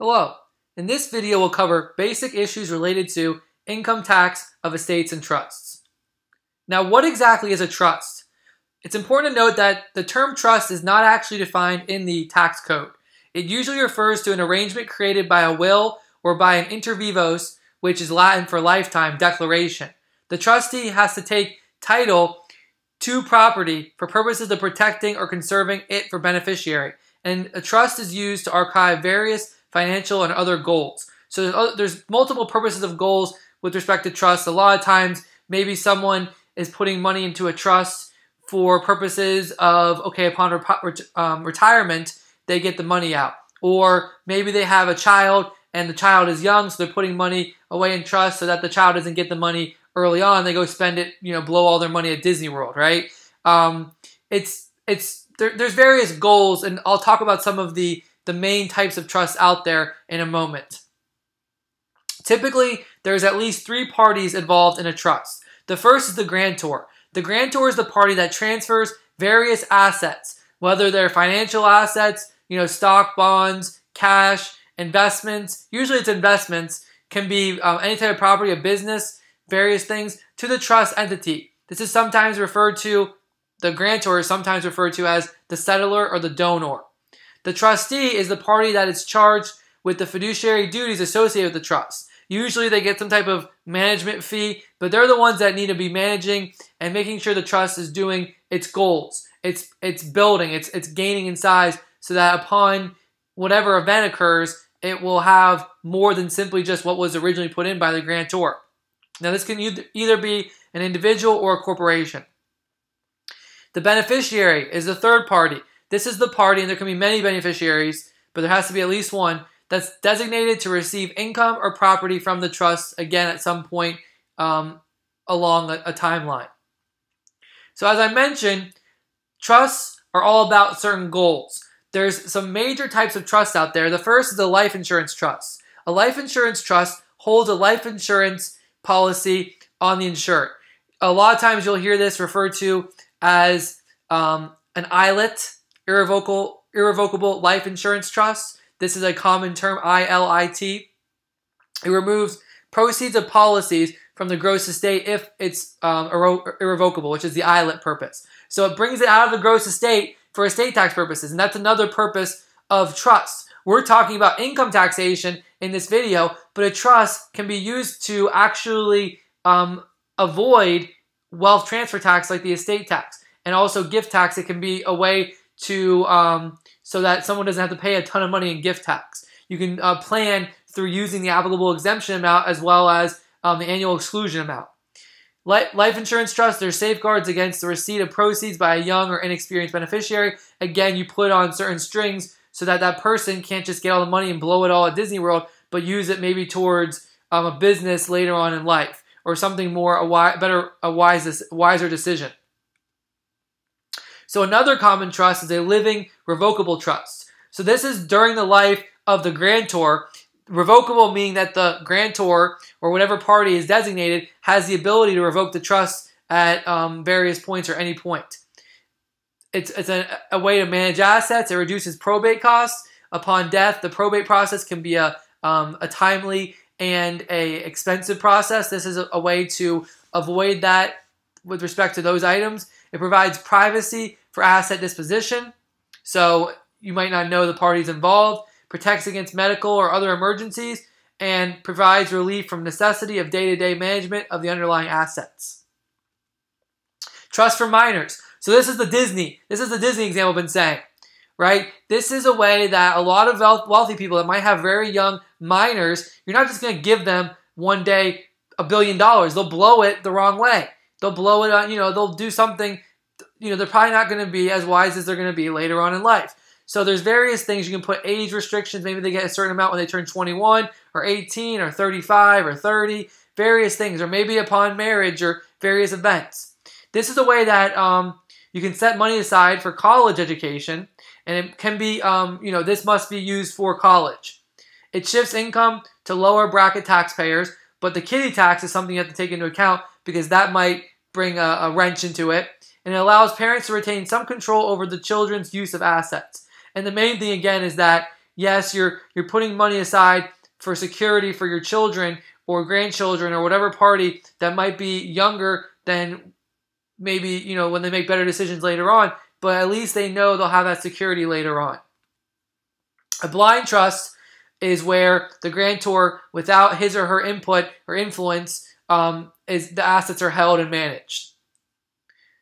Hello. In this video, we'll cover basic issues related to income tax of estates and trusts. Now, what exactly is a trust? It's important to note that the term trust is not actually defined in the tax code. It usually refers to an arrangement created by a will or by an inter vivos, which is Latin for lifetime, declaration. The trustee has to take title to property for purposes of protecting or conserving it for beneficiary. And a trust is used to archive various financial and other goals. So there's, multiple purposes of goals with respect to trust. A lot of times, maybe someone is putting money into a trust for purposes of, okay, upon um, retirement, they get the money out. Or maybe they have a child and the child is young, so they're putting money away in trust so that the child doesn't get the money early on. They go spend it, you know, blow all their money at Disney World, right? Um, it's it's there, there's various goals, and I'll talk about some of the the main types of trusts out there in a moment. Typically, there's at least three parties involved in a trust. The first is the grantor. The grantor is the party that transfers various assets, whether they're financial assets, you know, stock, bonds, cash, investments. Usually, it's investments. Can be um, any type of property, a business, various things to the trust entity. This is sometimes referred to. The grantor is sometimes referred to as the settlor or the donor. The trustee is the party that is charged with the fiduciary duties associated with the trust. Usually they get some type of management fee, but they're the ones that need to be managing and making sure the trust is doing its goals. It's it's building, it's it's gaining in size so that upon whatever event occurs, it will have more than simply just what was originally put in by the grantor. Now this can either be an individual or a corporation. The beneficiary is the third party. This is the party, and there can be many beneficiaries, but there has to be at least one that's designated to receive income or property from the trust, again, at some point um, along a, a timeline. So, as I mentioned, trusts are all about certain goals. There's some major types of trusts out there. The first is a life insurance trust. A life insurance trust holds a life insurance policy on the insured. A lot of times you'll hear this referred to as um, an ILIT, irrevocable, irrevocable life insurance trust. This is a common term, ILIT. It removes proceeds of policies from the gross estate if it's um, irrevocable, which is the ILIT purpose. So it brings it out of the gross estate for estate tax purposes, and that's another purpose of trust. We're talking about income taxation in this video, but a trust can be used to actually um, avoid wealth transfer tax like the estate tax and also gift tax. It can be a way to um, so that someone doesn't have to pay a ton of money in gift tax. You can uh, plan through using the applicable exemption amount as well as um, the annual exclusion amount. Life insurance trust, there's safeguards against the receipt of proceeds by a young or inexperienced beneficiary. Again, you put on certain strings so that that person can't just get all the money and blow it all at Disney World, but use it maybe towards um, a business later on in life or something more a wi- better, a wise, wiser decision. So another common trust is a living revocable trust. So this is during the life of the grantor. Revocable meaning that the grantor or whatever party is designated has the ability to revoke the trust at um, various points or any point. It's, it's a, a way to manage assets. It reduces probate costs. Upon death, the probate process can be a, um, a timely and a expensive process. This is a, a way to avoid that with respect to those items. It provides privacy for asset disposition. So you might not know the parties involved, protects against medical or other emergencies, and provides relief from necessity of day to day management of the underlying assets. Trust for minors. So this is the Disney. This is the Disney example I've been saying, right? This is a way that a lot of wealthy people that might have very young minors, you're not just going to give them one day a billion dollars. They'll blow it the wrong way. They'll blow it on, you know, they'll do something you know, they're probably not going to be as wise as they're going to be later on in life. So there's various things you can put age restrictions. Maybe they get a certain amount when they turn 21 or 18 or 35 or 30, various things, or maybe upon marriage or various events. This is a way that um, you can set money aside for college education, and it can be, um, you know, this must be used for college. It shifts income to lower bracket taxpayers, but the kiddie tax is something you have to take into account because that might bring a, a wrench into it and it allows parents to retain some control over the children's use of assets. And the main thing, again, is that yes, you're you're putting money aside for security for your children or grandchildren or whatever party that might be younger than maybe, you know, when they make better decisions later on, but at least they know they'll have that security later on. A blind trust is where the grantor, without his or her input or influence, um, is the assets are held and managed.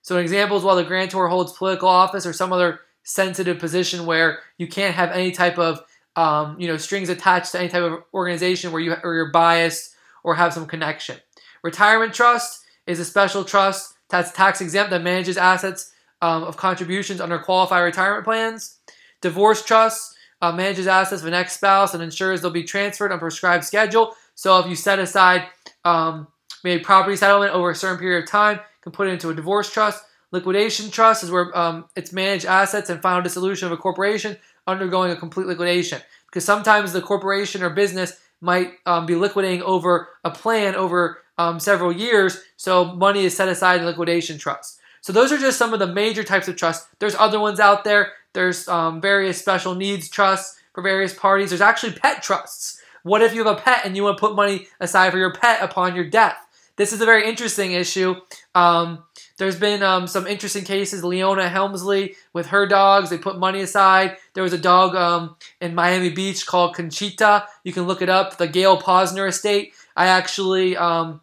So an example is while the grantor holds political office or some other sensitive position where you can't have any type of um, you know strings attached to any type of organization where you or you're biased or have some connection. Retirement trust is a special trust that's tax exempt that manages assets um, of contributions under qualified retirement plans. Divorce trust uh, manages assets of an ex-spouse and ensures they'll be transferred on prescribed schedule. So if you set aside um, maybe property settlement over a certain period of time, can put it into a divorce trust. Liquidation trust is where um, it's managed assets and final dissolution of a corporation undergoing a complete liquidation. Because sometimes the corporation or business might um, be liquidating over a plan over um, several years, so money is set aside in liquidation trust. So those are just some of the major types of trusts. There's other ones out there. There's um, various special needs trusts for various parties. There's actually pet trusts. What if you have a pet and you want to put money aside for your pet upon your death? This is a very interesting issue. Um, there's been um, some interesting cases. Leona Helmsley with her dogs, they put money aside. There was a dog um, in Miami Beach called Conchita. You can look it up. The Gail Posner estate. I actually um,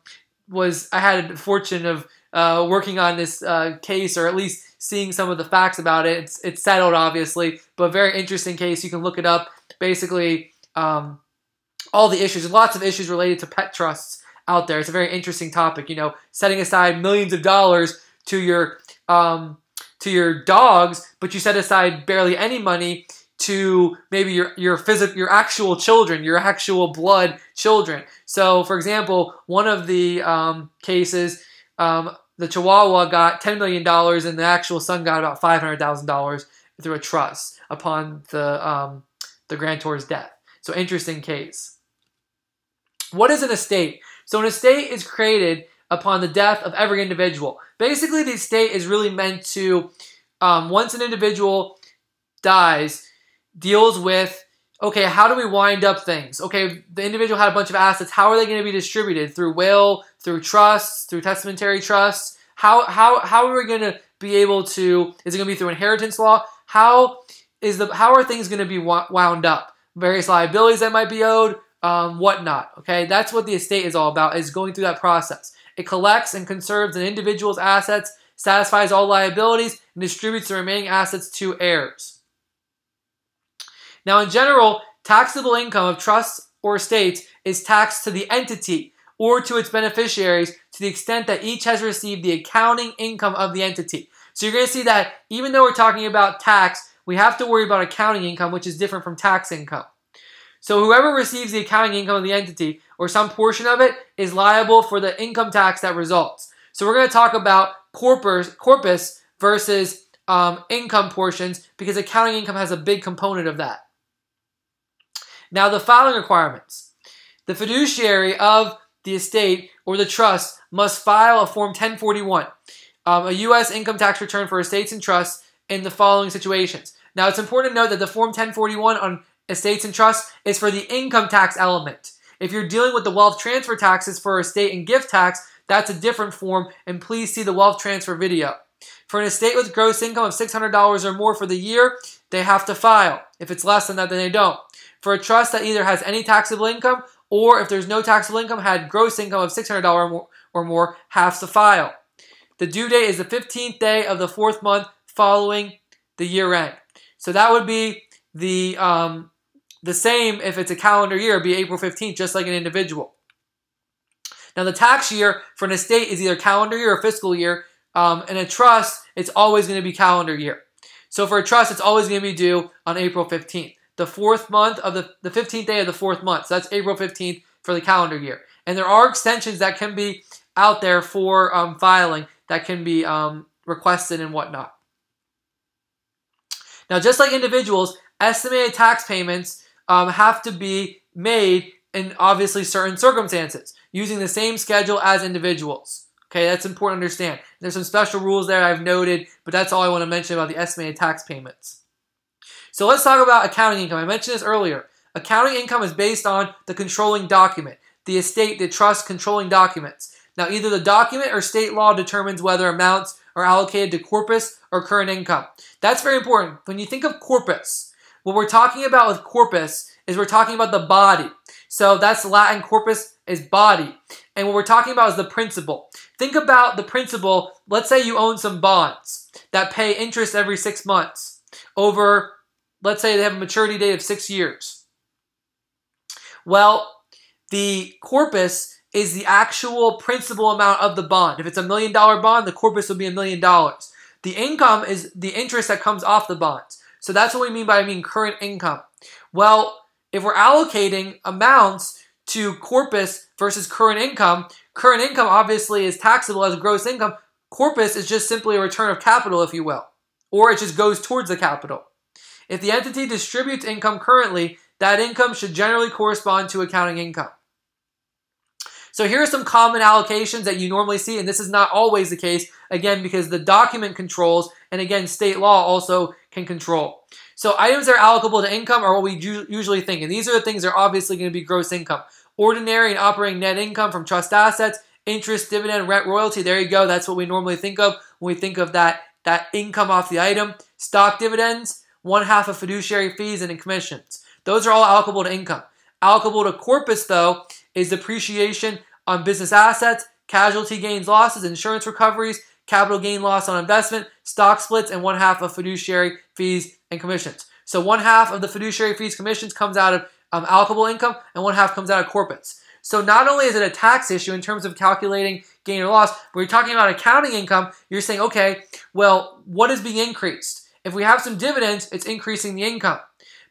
was I had a fortune of uh, working on this uh, case, or at least seeing some of the facts about it. It's, it's settled, obviously, but very interesting case. You can look it up. Basically, um, all the issues, lots of issues related to pet trusts out there. It's a very interesting topic. You know, setting aside millions of dollars to your um, to your dogs, but you set aside barely any money to maybe your your physical your actual children, your actual blood children. So, for example, one of the um, cases, um, the Chihuahua got ten million dollars, and the actual son got about five hundred thousand dollars through a trust upon the um, the grantor's death. So, interesting case. What is an estate? So, an estate is created upon the death of every individual. Basically, the estate is really meant to, um, once an individual dies, deals with okay, how do we wind up things? Okay, the individual had a bunch of assets. How are they going to be distributed? Through will, through trusts, through testamentary trusts? How, how, how are we going to be able to, is it going to be through inheritance law? How is the, how are things going to be wound up? Various liabilities that might be owed, um, whatnot. Okay, that's what the estate is all about, is going through that process. It collects and conserves an individual's assets, satisfies all liabilities, and distributes the remaining assets to heirs. Now, in general, taxable income of trusts or estates is taxed to the entity or to its beneficiaries to the extent that each has received the accounting income of the entity. So you're going to see that even though we're talking about tax, we have to worry about accounting income, which is different from tax income. So whoever receives the accounting income of the entity or some portion of it is liable for the income tax that results. So we're going to talk about corpus, corpus versus um, income portions because accounting income has a big component of that. Now, the filing requirements. The fiduciary of the estate or the trust must file a Form 1041, um, a U.S. income tax return for estates and trusts in the following situations. Now, it's important to note that the Form 1041 on estates and trusts is for the income tax element. If you're dealing with the wealth transfer taxes for estate and gift tax, that's a different form, and please see the wealth transfer video. For an estate with gross income of $600 or more for the year, they have to file. If it's less than that, then they don't. For a trust that either has any taxable income or if there's no taxable income, had gross income of $600 or more, has to file. The due date is the 15th day of the fourth month following the year end. So that would be the um, the same if it's a calendar year, be April 15th, just like an individual. Now, the tax year for an estate is either calendar year or fiscal year. Um, and a trust, it's always going to be calendar year. So for a trust, it's always going to be due on April 15th the fourth month of the, the 15th day of the fourth month. So that's April 15th for the calendar year. And there are extensions that can be out there for um, filing that can be um, requested and whatnot. Now, just like individuals, estimated tax payments um, have to be made in obviously certain circumstances using the same schedule as individuals. Okay, that's important to understand. There's some special rules there I've noted, but that's all I want to mention about the estimated tax payments. So let's talk about accounting income. I mentioned this earlier. Accounting income is based on the controlling document, the estate, the trust controlling documents. Now, either the document or state law determines whether amounts are allocated to corpus or current income. That's very important. When you think of corpus, what we're talking about with corpus is we're talking about the body. So that's Latin corpus is body. And what we're talking about is the principal. Think about the principal. Let's say you own some bonds that pay interest every six months over, let's say they have a maturity date of six years. Well, the corpus is the actual principal amount of the bond. If it's a million dollar bond, the corpus will be a million dollars. The income is the interest that comes off the bonds. So that's what we mean by I mean current income. Well, if we're allocating amounts to corpus versus current income, current income obviously is taxable as gross income. Corpus is just simply a return of capital, if you will, or it just goes towards the capital. If the entity distributes income currently, that income should generally correspond to accounting income. So here are some common allocations that you normally see, and this is not always the case, again, because the document controls, and again, state law also can control. So items that are allocable to income are what we usually think, and these are the things that are obviously going to be gross income. Ordinary and operating net income from trust assets, interest, dividend, rent, royalty, there you go. That's what we normally think of when we think of that, that income off the item. Stock dividends, one half of fiduciary fees and commissions. Those are all allocable to income. Allocable to corpus, though, is depreciation on business assets, casualty gains, losses, insurance recoveries, capital gain loss on investment, stock splits, and one half of fiduciary fees and commissions. So one half of the fiduciary fees commissions comes out of um, allocable income, and one half comes out of corpus. So not only is it a tax issue in terms of calculating gain or loss, but you're talking about accounting income, you're saying, okay, well, what is being increased? If we have some dividends, it's increasing the income.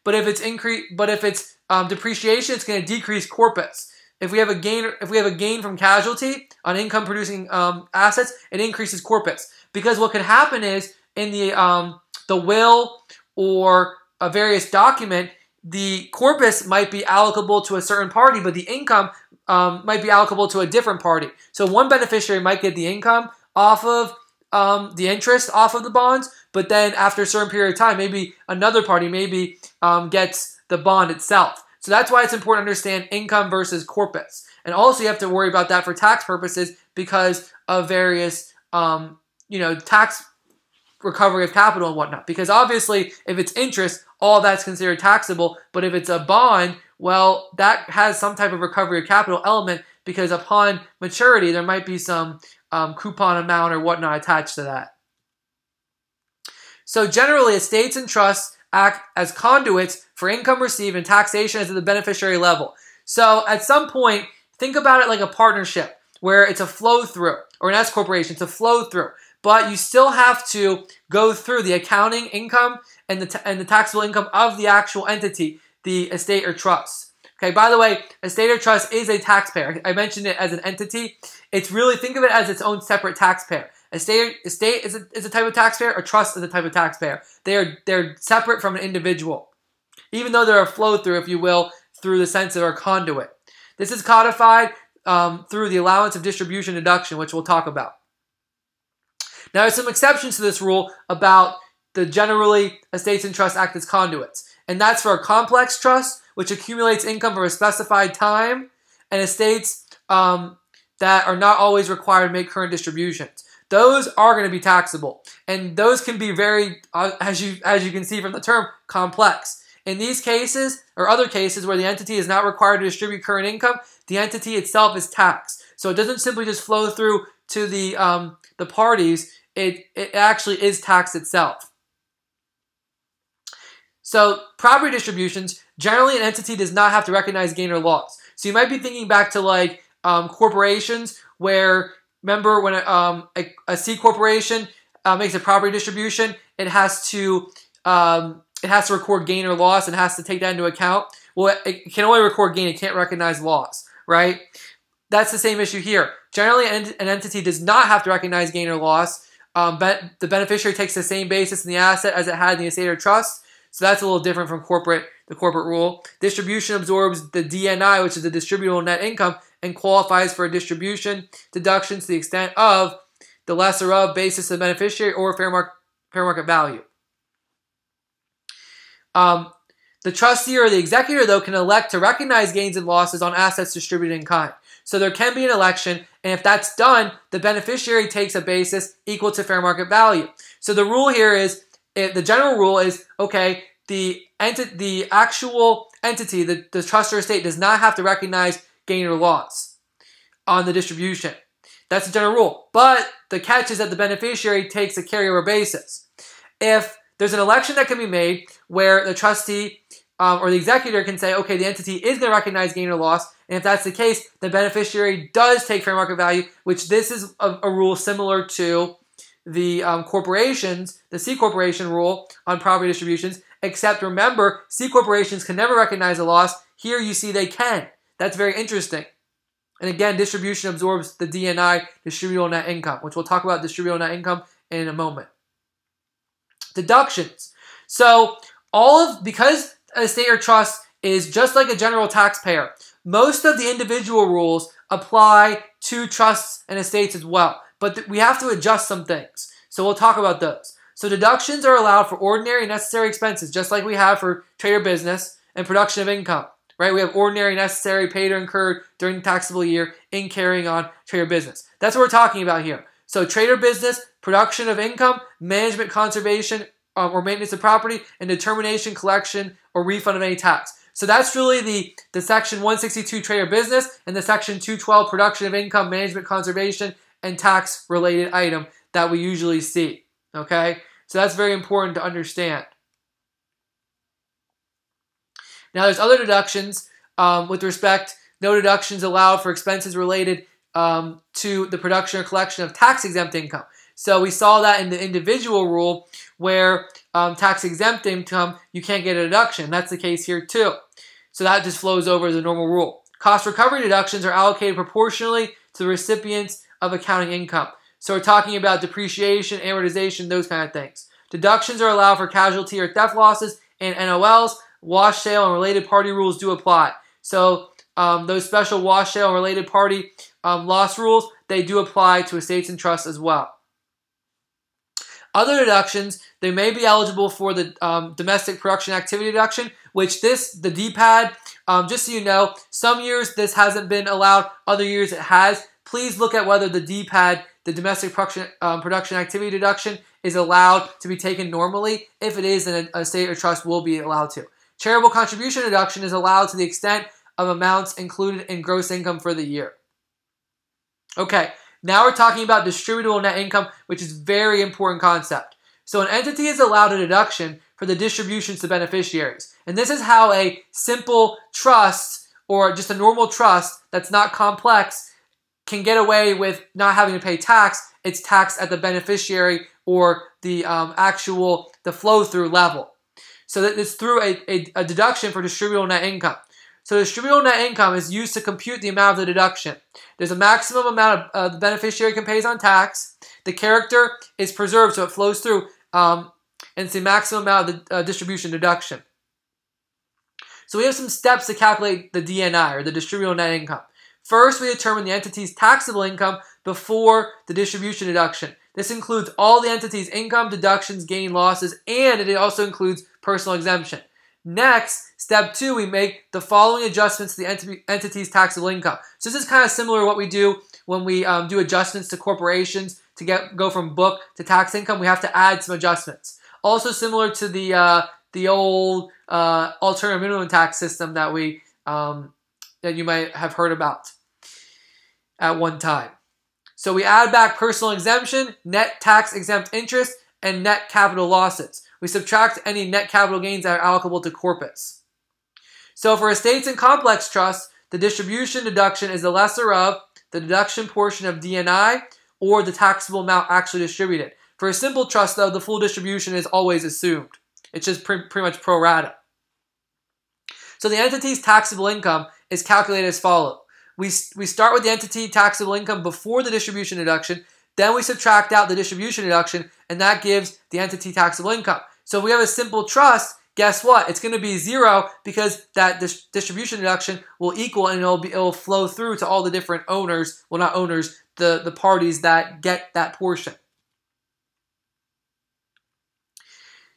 But if it's increase, but if it's um, depreciation, it's going to decrease corpus. If we have a gain, if we have a gain from casualty on income producing um, assets, it increases corpus. Because what could happen is in the um, the will or a various document, the corpus might be allocable to a certain party, but the income um, might be allocable to a different party. So one beneficiary might get the income off of um, the interest off of the bonds, but then after a certain period of time, maybe another party maybe um, gets the bond itself. So that's why it's important to understand income versus corpus. And also you have to worry about that for tax purposes because of various, um, you know, tax recovery of capital and whatnot. Because obviously, if it's interest, all that's considered taxable. But if it's a bond, well, that has some type of recovery of capital element because upon maturity, there might be some um, coupon amount or whatnot attached to that. So generally, estates and trusts act as conduits for income received and taxation is at the beneficiary level. So at some point, think about it like a partnership where it's a flow through or an S corporation, it's a flow through. But you still have to go through the accounting income and the, and the taxable income of the actual entity, the estate or trust. Okay, by the way, estate or trust is a taxpayer. I mentioned it as an entity. It's really, think of it as its own separate taxpayer. Estate, estate is, a, is a type of taxpayer, a trust is a type of taxpayer. They are, they're separate from an individual, even though they're a flow through, if you will, through the sense of a conduit. This is codified um, through the allowance of distribution deduction, which we'll talk about. Now, there's some exceptions to this rule about the generally estates and trusts act as conduits, and that's for a complex trust, which accumulates income for a specified time, and estates um, that are not always required to make current distributions those are going to be taxable. And those can be very, uh, as, you, as you can see from the term, complex. In these cases, or other cases where the entity is not required to distribute current income, the entity itself is taxed. So it doesn't simply just flow through to the, um, the parties, it, it actually is taxed itself. So property distributions, generally an entity does not have to recognize gain or loss. So you might be thinking back to like um, corporations where Remember when a, um, a, a C corporation uh, makes a property distribution, it has to um, it has to record gain or loss and has to take that into account. Well, it, can only record gain; it can't recognize loss, right? That's the same issue here. Generally, an, entity does not have to recognize gain or loss. Um, but the beneficiary takes the same basis in the asset as it had in the estate or trust. So that's a little different from corporate the corporate rule. Distribution absorbs the DNI, which is the distributable net income, and qualifies for a distribution deduction to the extent of the lesser of basis of the beneficiary or fair, fair market value. Um, the trustee or the executor, though, can elect to recognize gains and losses on assets distributed in kind. So there can be an election, and if that's done, the beneficiary takes a basis equal to fair market value. So the rule here is, the general rule is, okay, the enti- the actual entity, the, the trust or estate, does not have to recognize gain or loss on the distribution. That's the general rule. But the catch is that the beneficiary takes a carryover basis. If there's an election that can be made where the trustee um, or the executor can say, okay, the entity is going to recognize gain or loss, and if that's the case, the beneficiary does take fair market value, which this is a, a rule similar to the um, corporations, the C corporation rule on property distributions, except remember, C corporations can never recognize a loss. Here you see they can. That's very interesting. And again, distribution absorbs the DNI, distributable net income, which we'll talk about distributable net income in a moment. Deductions. So all of because a estate or trust is just like a general taxpayer, most of the individual rules apply to trusts and estates as well. But we have to adjust some things. So we'll talk about those. So deductions are allowed for ordinary necessary expenses, just like we have for trade or business and production of income right? We have ordinary, necessary, paid or incurred during the taxable year in carrying on trade or business. That's what we're talking about here. So trade or business, production of income, management, conservation, um, or maintenance of property, and determination, collection, or refund of any tax. So that's really the, the section 162 trade or business and the section 212 production of income, management, conservation, and tax related item that we usually see. Okay? So that's very important to understand. Now, there's other deductions um, with respect. No deductions allowed for expenses related um, to the production or collection of tax exempt income. So we saw that in the individual rule where um, tax exempt income, you can't get a deduction. That's the case here too. So that just flows over as a normal rule. Cost recovery deductions are allocated proportionally to the recipients of accounting income. So we're talking about depreciation, amortization, those kind of things. Deductions are allowed for casualty or theft losses and NOLs wash sale and related party rules do apply. So um, those special wash sale and related party um, loss rules, they do apply to estates and trusts as well. Other deductions, they may be eligible for the um, domestic production activity deduction, which this, the DPAD, um, just so you know, some years this hasn't been allowed, other years it has. Please look at whether the DPAD, the domestic production, um, production activity deduction, is allowed to be taken normally. If it is, then a, a state or trust will be allowed to. Charitable contribution deduction is allowed to the extent of amounts included in gross income for the year. Okay, now we're talking about distributable net income, which is very important concept. So an entity is allowed a deduction for the distributions to beneficiaries. And this is how a simple trust or just a normal trust that's not complex can get away with not having to pay tax. It's taxed at the beneficiary or the um, actual, the flow through level. So that it's through a, a, a deduction for distributable net income. So distributable net income is used to compute the amount of the deduction. There's a maximum amount of uh, the beneficiary can pay on tax. The character is preserved so it flows through, um, and it's the maximum amount of the uh, distribution deduction. So we have some steps to calculate the DNI, or the distributable net income. First, we determine the entity's taxable income before the distribution deduction. This includes all the entity's income, deductions, gain, losses, and it also includes personal exemption. Next, step two, we make the following adjustments to the entity's taxable income. So this is kind of similar to what we do when we um, do adjustments to corporations to get go from book to tax income. We have to add some adjustments. Also similar to the uh, the old uh, alternative minimum tax system that we um, that you might have heard about at one time. So we add back personal exemption, net tax exempt interest, and net capital losses. We subtract any net capital gains that are allocable to corpus. So for estates and complex trusts, the distribution deduction is the lesser of the deduction portion of DNI or the taxable amount actually distributed. For a simple trust, though, the full distribution is always assumed. It's just pre pretty much pro rata. So the entity's taxable income is calculated as follows. We, we start with the entity taxable income before the distribution deduction, then we subtract out the distribution deduction, and that gives the entity taxable income. So if we have a simple trust, guess what? It's going to be zero because that dis distribution deduction will equal and it'll, be, it'll flow through to all the different owners, well not owners, the, the parties that get that portion.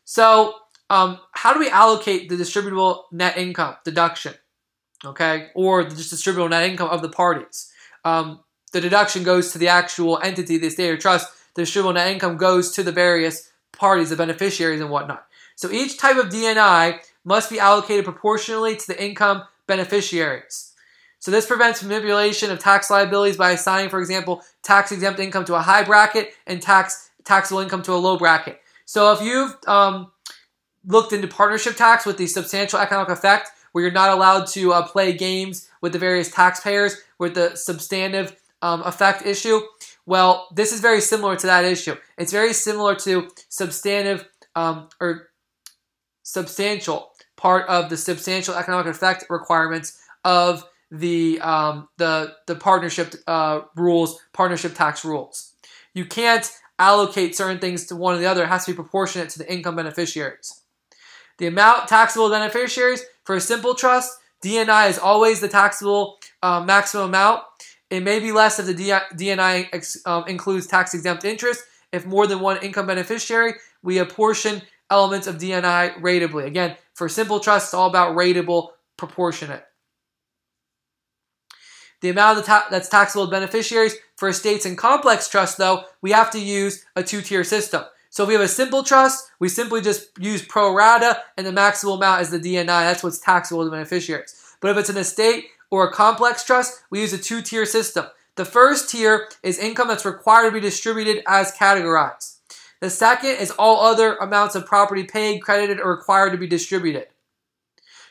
So um, how do we allocate the distributable net income deduction? Okay, or the distributable net income of the parties. Um, the deduction goes to the actual entity, the estate or trust. The distributable net income goes to the various parties, the beneficiaries, and whatnot. So each type of DNI must be allocated proportionally to the income beneficiaries. So this prevents manipulation of tax liabilities by assigning, for example, tax exempt income to a high bracket and tax taxable income to a low bracket. So if you've um, looked into partnership tax with the substantial economic effect, where you're not allowed to uh, play games with the various taxpayers with the substantive um, effect issue, well, this is very similar to that issue. It's very similar to substantive um, or substantial part of the substantial economic effect requirements of the um, the the partnership uh, rules, partnership tax rules. You can't allocate certain things to one or the other. It has to be proportionate to the income beneficiaries. The amount taxable beneficiaries for a simple trust, DNI is always the taxable uh, maximum amount. It may be less if the DNI um, includes tax exempt interest. If more than one income beneficiary, we apportion elements of DNI ratably. Again, for simple trust, it's all about ratable proportionate. The amount ta that's taxable to beneficiaries for estates and complex trusts, though, we have to use a two-tier system. So if we have a simple trust, we simply just use pro rata and the maximal amount is the DNI. That's what's taxable to beneficiaries. But if it's an estate or a complex trust, we use a two-tier system. The first tier is income that's required to be distributed as categorized. The second is all other amounts of property paid, credited, or required to be distributed.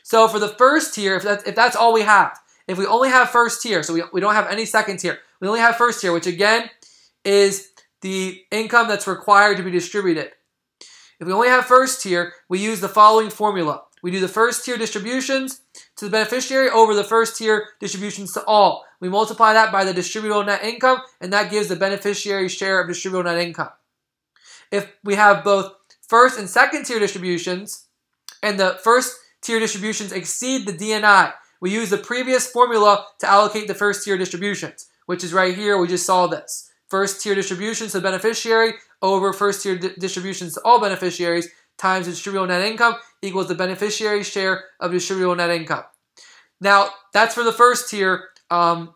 So for the first tier, if that's, if that's all we have, if we only have first tier, so we, we don't have any second tier, we only have first tier, which again is the income that's required to be distributed. If we only have first tier, we use the following formula. We do the first tier distributions to the beneficiary over the first tier distributions to all. We multiply that by the distributable net income, and that gives the beneficiary share of distributable net income. If we have both first and second tier distributions, and the first tier distributions exceed the DNI, we use the previous formula to allocate the first tier distributions, which is right here. We just saw this. First tier distributions to the beneficiary over first tier di distributions to all beneficiaries times distributable net income equals the beneficiary's share of distributable net income. Now, that's for the first tier um,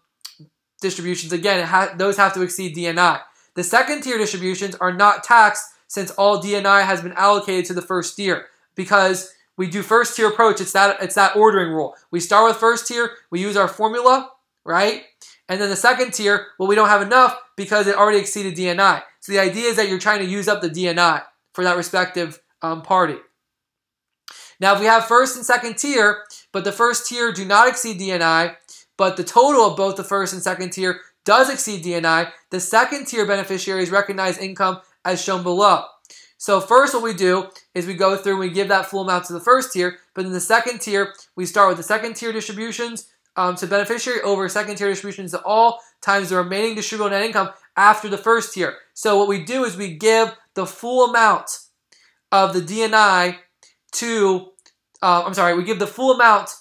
distributions. Again, ha those have to exceed DNI. The second tier distributions are not taxed since all DNI has been allocated to the first tier because we do first tier approach. It's that it's that ordering rule. We start with first tier. We use our formula, right? And then the second tier, well, we don't have enough because it already exceeded DNI. So the idea is that you're trying to use up the DNI for that respective um, party. Now, if we have first and second tier, but the first tier do not exceed DNI, but the total of both the first and second tier does exceed DNI, the second tier beneficiaries recognize income as shown below. So first what we do is we go through and we give that full amount to the first tier, but in the second tier, we start with the second tier distributions um, to beneficiary over second tier distributions to all times the remaining distributable net income after the first tier. So what we do is we give the full amount of the DNI to, uh, I'm sorry, we give the full amount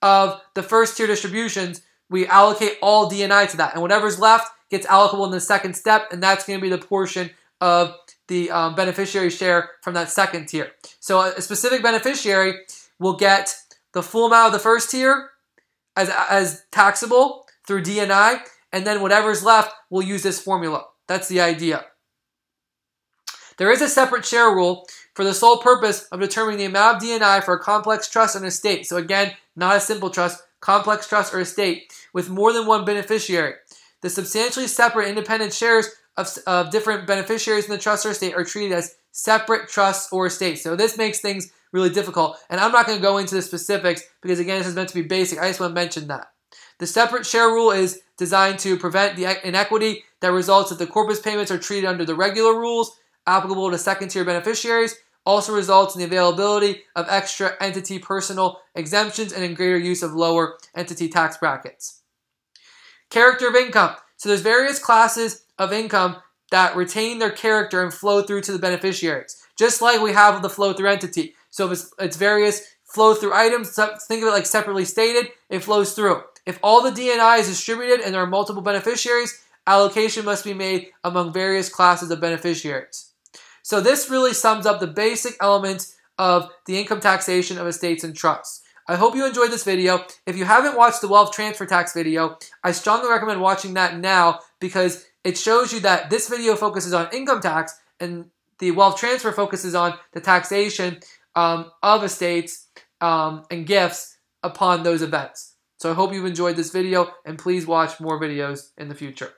of the first tier distributions. We allocate all DNI to that. And whatever's left gets allocable in the second step, and that's going to be the portion of the um, beneficiary share from that second tier. So a, specific beneficiary will get the full amount of the first tier as, as taxable through DNI, and then whatever's left, we'll use this formula. That's the idea. There is a separate share rule for the sole purpose of determining the amount of DNI for a complex trust and estate. So again, not a simple trust, complex trust or estate with more than one beneficiary. The substantially separate independent shares of, of different beneficiaries in the trust or estate are treated as separate trusts or estates. So this makes things really difficult. And I'm not going to go into the specifics because, again, this is meant to be basic. I just want to mention that. The separate share rule is designed to prevent the inequity that results if the corpus payments are treated under the regular rules applicable to second tier beneficiaries. Also results in the availability of extra entity personal exemptions and in greater use of lower entity tax brackets. Character of income. So there's various classes of income that retain their character and flow through to the beneficiaries, just like we have with the flow through entity. So it's, it's various flow through items, think of it like separately stated, it flows through. If all the DNI is distributed and there are multiple beneficiaries, allocation must be made among various classes of beneficiaries. So this really sums up the basic elements of the income taxation of estates and trusts. I hope you enjoyed this video. If you haven't watched the wealth transfer tax video, I strongly recommend watching that now because it shows you that this video focuses on income tax and the wealth transfer focuses on the taxation um, of estates um, and gifts upon those events. So I hope you've enjoyed this video and please watch more videos in the future.